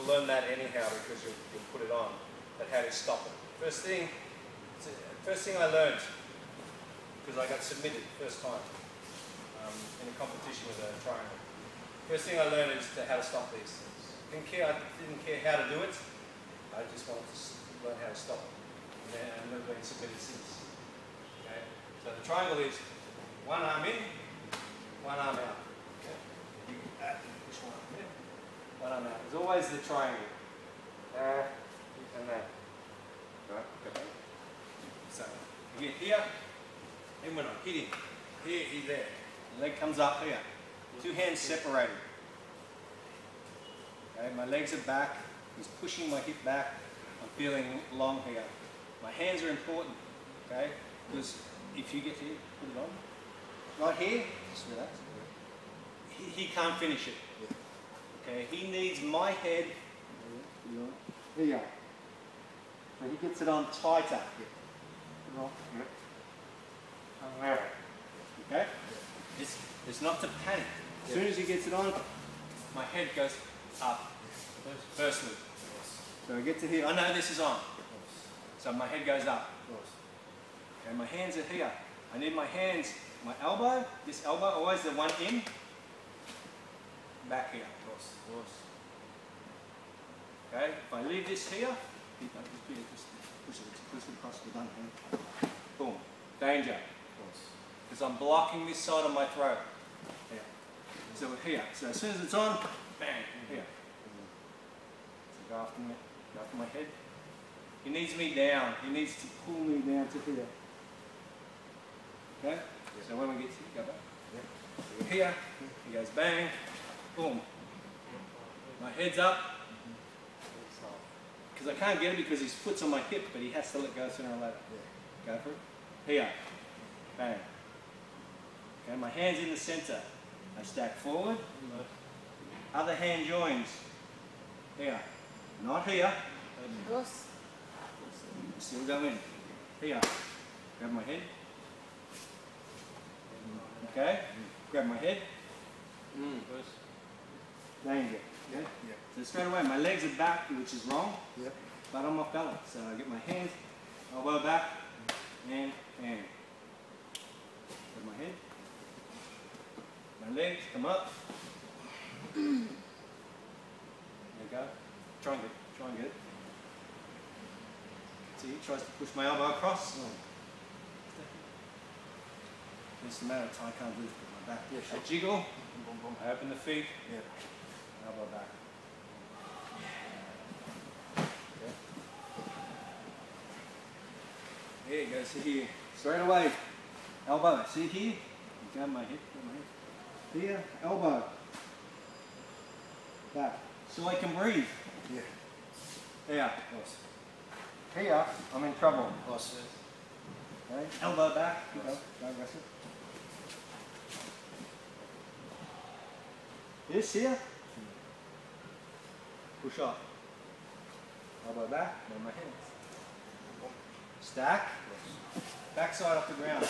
you'll learn that anyhow because you'll, you'll put it on. But how to stop it. First thing, first thing I learned because I got submitted first time um, in a competition with a triangle. First thing I learned is to how to stop these things. Didn't care. I didn't care how to do it. I just wanted to learn how to stop it. And I've never been submitted since. Okay. So the triangle is one arm in, one arm out. Okay. You uh, push one arm in, one arm out. There's always the triangle. Uh, and that. Right. Okay. So get here, and when I'm hitting, here, he's there. The leg comes up here. Two hands separated. Okay, my legs are back. He's pushing my hip back. I'm feeling long here. My hands are important, okay? Because if you get here, put it on. Right here, just relax. He, he can't finish it. Okay, he needs my head. Here you go. So he gets it on tighter. Okay? It's, it's not to panic. As soon as he gets it on, my head goes up. Firstly. So I get to here. I know this is on. So my head goes up. Okay, my hands are here. I need my hands, my elbow, this elbow, always the one in, back here. Okay, if I leave this here, just push it, push it across the done hand. Boom. Danger. Because I'm blocking this side of my throat. Here. So here. So as soon as it's on, bang, here. So go after me, go after my head. He needs me down. He needs to pull me down to here. Okay? So when we get to go back. So here, he goes bang, boom. My head's up. Because I can't get it because his foot's on my hip, but he has to let go sooner or later. Go for it. Here. Bang. Okay, my hand's in the center. I stack forward. Other hand joins. Here. Not here. Cross. Still go in. Here. Grab my head. Okay. Grab my head. Mm, Danger. Yeah? yeah. So straight away, my legs are back, which is wrong. Yep. But I'm off balance. So I get my hands, elbow back, and hand. Grab my head. My legs come up. there you go. Try and get, it. try and get it. See, he tries to push my elbow across. Oh. Just a matter of time, I can't with my back. Yeah, sure. I jiggle, I open the feet, Yeah. Elbow back. It goes to here. Straight away. Elbow. See here? Grab my hip. Grab my hip. Here. Elbow. Back. So I can breathe. Yeah. There. Here, I'm in trouble. Boss. Okay. Elbow back. Go. Go aggressive. This here. Push up. Elbow back. Move my hands. Stack. Backside off the ground.